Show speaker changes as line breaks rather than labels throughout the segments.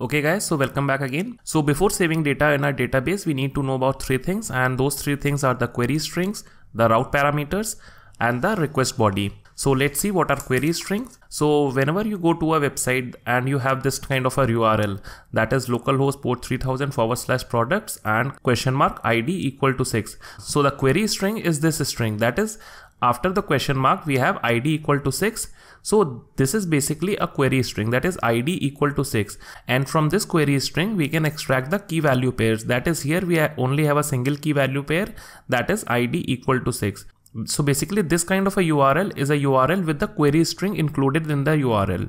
Okay guys, so welcome back again. So before saving data in our database, we need to know about three things and those three things are the query strings, the route parameters and the request body. So let's see what are query strings. So whenever you go to a website and you have this kind of a URL that is localhost port 3000 forward slash products and question mark ID equal to 6. So the query string is this string. That is after the question mark we have id equal to 6 so this is basically a query string. That is id equal to 6 and from this query string we can extract the key value pairs. That is here we only have a single key value pair. That is id equal to 6 so basically this kind of a url is a url with the query string included in the url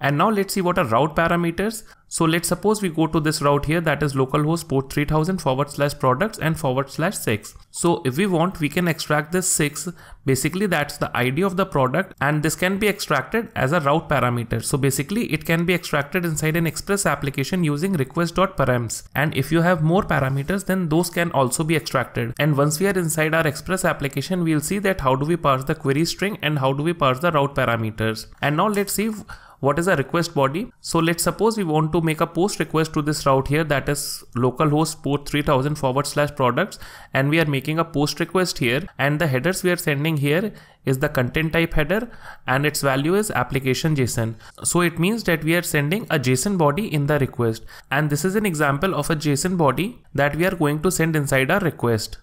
and now let's see what are route parameters. So let's suppose we go to this route here that is localhost port 3000 forward slash products and forward slash 6. So if we want, we can extract this 6. Basically that's the ID of the product and this can be extracted as a route parameter. So basically it can be extracted inside an express application using request.params. And if you have more parameters, then those can also be extracted. And once we are inside our express application, we'll see that how do we parse the query string and how do we parse the route parameters. And now let's see what is a request body? So let's suppose we want to make a post request to this route here that is localhost port 3000 forward slash products and we are making a post request here and the headers we are sending here is the content type header and its value is application JSON. So it means that we are sending a JSON body in the request and this is an example of a JSON body that we are going to send inside our request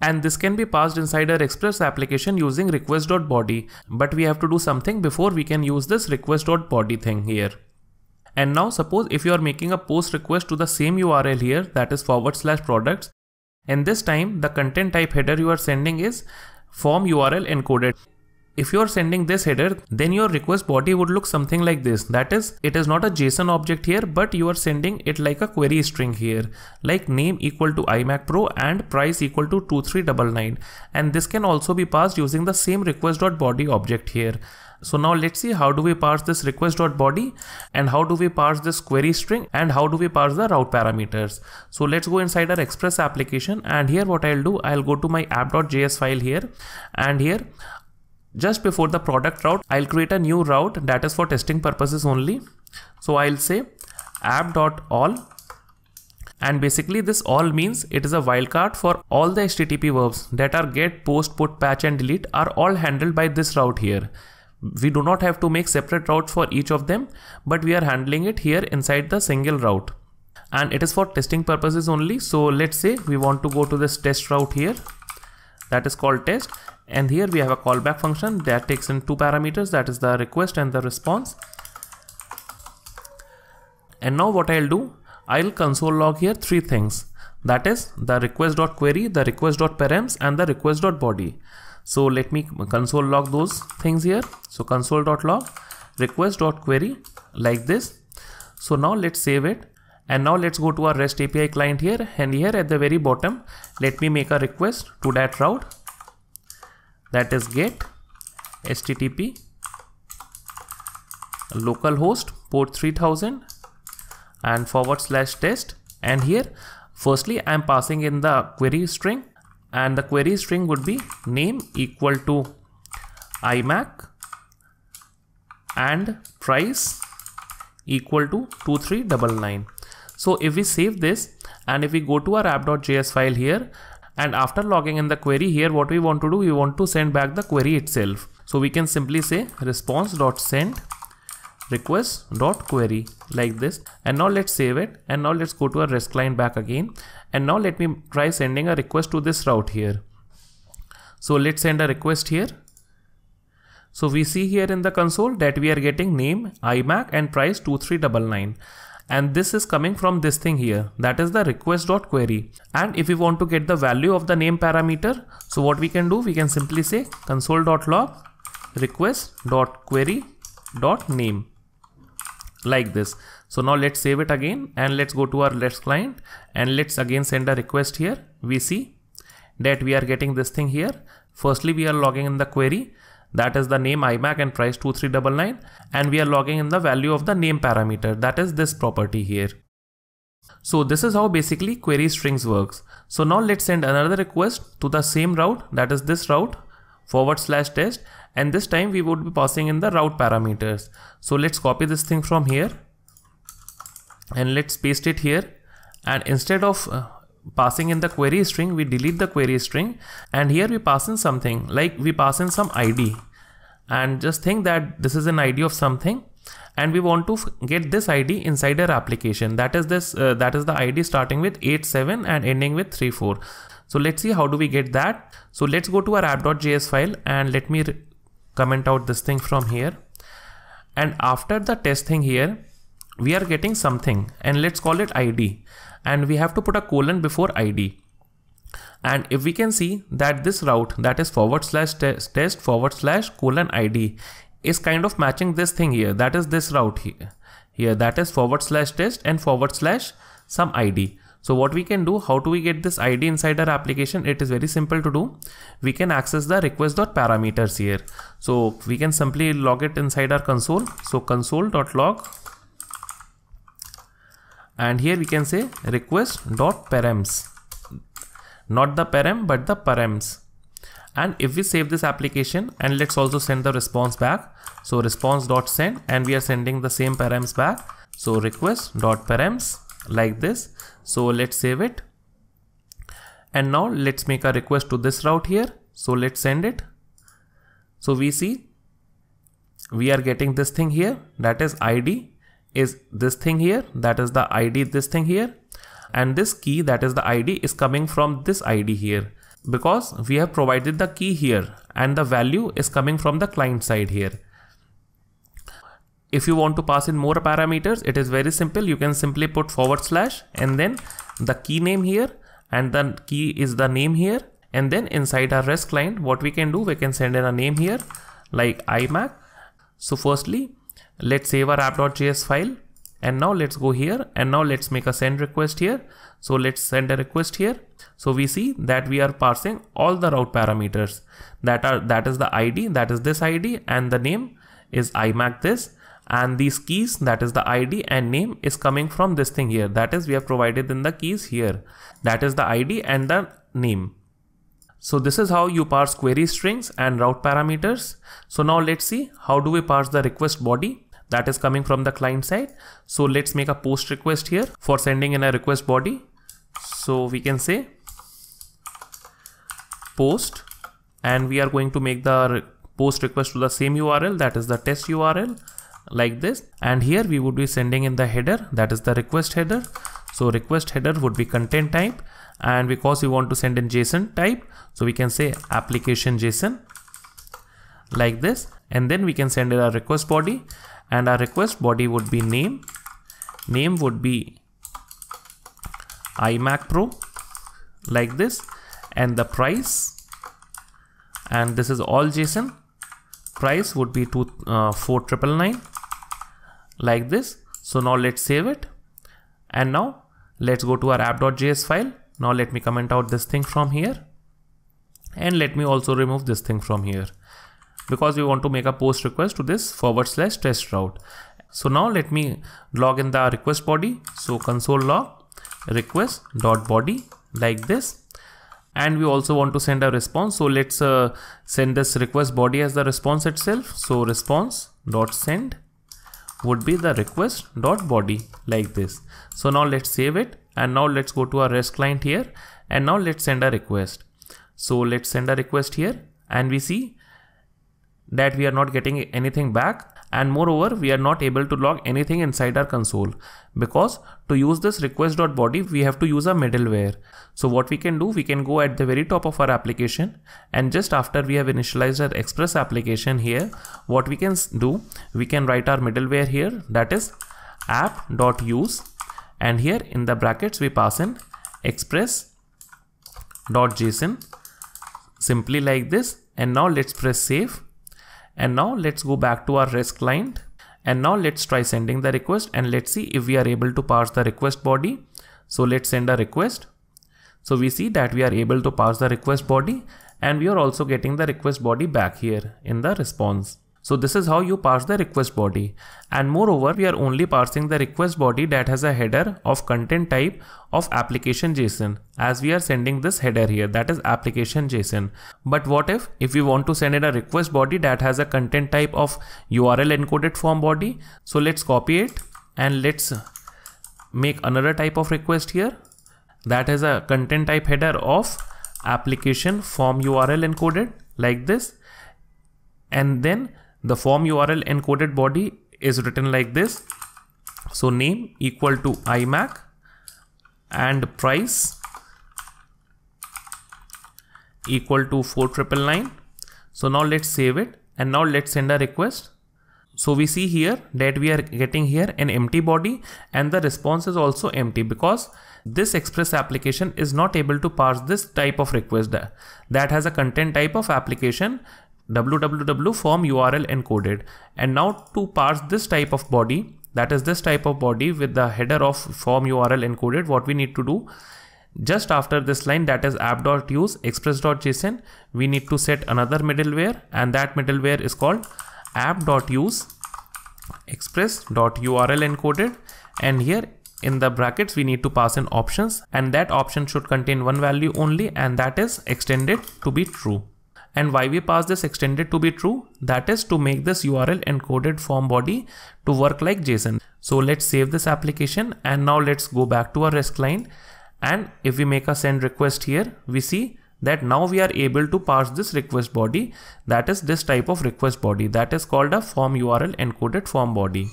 and this can be passed inside our express application using request.body but we have to do something before we can use this request.body thing here. And now suppose if you are making a post request to the same url here that is forward slash products and this time the content type header you are sending is form url encoded if you are sending this header, then your request body would look something like this. That is, it is not a JSON object here, but you are sending it like a query string here, like name equal to iMac Pro and price equal to 2399. And this can also be passed using the same request.body object here. So now let's see how do we parse this request.body and how do we parse this query string and how do we parse the route parameters. So let's go inside our express application and here what I'll do, I'll go to my app.js file here and here just before the product route, I'll create a new route that is for testing purposes only. So I'll say app.all and basically this all means it is a wildcard for all the HTTP verbs that are get, post, put, patch and delete are all handled by this route here. We do not have to make separate routes for each of them, but we are handling it here inside the single route. And it is for testing purposes only. So let's say we want to go to this test route here that is called test and here we have a callback function that takes in two parameters that is the request and the response. And now what I'll do I'll console log here three things. That is the request.query the request.params and the request.body so let me console log those things here. So console.log request.query like this. So now let's save it. And now let's go to our REST API client here. And here at the very bottom let me make a request to that route that is get http localhost port 3000 and forward slash test. And here firstly I'm passing in the query string. And the query string would be name equal to iMac and price equal to 2399 so if we save this and if we go to our app.js file here and after logging in the query here what we want to do we want to send back the query itself. So we can simply say response.send request.query like this. And now let's save it. And now let's go to our rest client back again. And now let me try sending a request to this route here. So let's send a request here. So we see here in the console that we are getting name iMac and price 2399 and this is coming from this thing here. That is the request.query and if we want to get the value of the name parameter so what we can do? We can simply say console.log request.query.name like this. So now let's save it again and let's go to our REST client. And let's again send a request here. We see that we are getting this thing here. Firstly we are logging in the query that is the name iMac and price 2399 and we are logging in the value of the name parameter that is this property here. So this is how basically query strings works. So now let's send another request to the same route that is this route forward slash test and this time we would be passing in the route parameters. So let's copy this thing from here and let's paste it here and instead of uh, passing in the query string we delete the query string and here we pass in something like we pass in some id and just think that this is an id of something and we want to get this id inside our application. That is this uh, that is the id starting with 87 and ending with 34 so let's see how do we get that. So let's go to our app.js file and let me comment out this thing from here. And after the test thing here we are getting something and let's call it id and we have to put a colon before id and if we can see that this route that is forward slash test, forward slash colon id is kind of matching this thing here. That is this route here here. That is forward slash test and forward slash some id so what we can do how do we get this id inside our application? It is very simple to do. We can access the request.parameters here. So we can simply log it inside our console. So console.log and here we can say request.params not the param but the params and if we save this application and let's also send the response back. So response.send and we are sending the same params back. So request.params like this. So let's save it. And now let's make a request to this route here. So let's send it. So we see we are getting this thing here. That is id is this thing here that is the id this thing here and this key that is the id is coming from this id here. Because we have provided the key here and the value is coming from the client side here. If you want to pass in more parameters it is very simple. You can simply put forward slash and then the key name here and the key is the name here and then inside our rest client what we can do we can send in a name here like imac so firstly let's save our app.js file. And now let's go here. And now let's make a send request here. So let's send a request here. So we see that we are parsing all the route parameters. That are that is the id that is this id and the name is imac this. And these keys that is the id and name is coming from this thing here. That is we have provided in the keys here. That is the id and the name. So this is how you parse query strings and route parameters. So now let's see how do we parse the request body that is coming from the client side. So let's make a post request here for sending in a request body. So we can say post and we are going to make the post request to the same URL that is the test URL like this and here we would be sending in the header that is the request header so request header would be content type and because we want to send in JSON type so we can say application JSON like this and then we can send in a request body and our request body would be name. Name would be iMac Pro like this. And the price and this is all JSON price would be to uh, 4999 like this. So now let's save it. And now let's go to our app.js file. Now let me comment out this thing from here. And let me also remove this thing from here because we want to make a post request to this forward slash test route. So now let me log in the request body. So console log request dot body like this. And we also want to send a response. So let's uh, send this request body as the response itself. So response dot send would be the request dot body like this. So now let's save it and now let's go to our REST client here and now let's send a request. So let's send a request here and we see that we are not getting anything back. And moreover we are not able to log anything inside our console. Because to use this request.body we have to use a middleware. So what we can do we can go at the very top of our application. And just after we have initialized our express application here what we can do we can write our middleware here. That is app.use and here in the brackets we pass in express.json simply like this. And now let's press save and now let's go back to our REST client. And now let's try sending the request and let's see if we are able to parse the request body. So let's send a request. So we see that we are able to parse the request body and we are also getting the request body back here in the response. So this is how you parse the request body. And moreover, we are only parsing the request body that has a header of content type of application JSON as we are sending this header here that is application JSON. But what if, if we want to send in a request body that has a content type of URL encoded form body. So let's copy it and let's make another type of request here that is a content type header of application form URL encoded like this and then the form URL encoded body is written like this. So name equal to iMac and price equal to 4999 so now let's save it and now let's send a request. So we see here that we are getting here an empty body and the response is also empty because this express application is not able to parse this type of request. That has a content type of application www form URL encoded. And now to parse this type of body that is this type of body with the header of form URL encoded what we need to do just after this line that is app.use express.json we need to set another middleware and that middleware is called app.use express.url encoded. And here in the brackets we need to pass in options and that option should contain one value only and that is extended to be true and why we pass this extended to be true? That is to make this url encoded form body to work like json. So let's save this application and now let's go back to our rest client and if we make a send request here we see that now we are able to parse this request body. That is this type of request body that is called a form url encoded form body.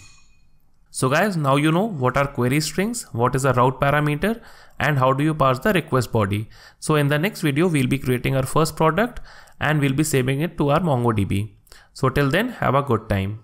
So guys, now you know what are query strings, what is a route parameter and how do you parse the request body. So in the next video, we'll be creating our first product and we'll be saving it to our MongoDB. So till then, have a good time.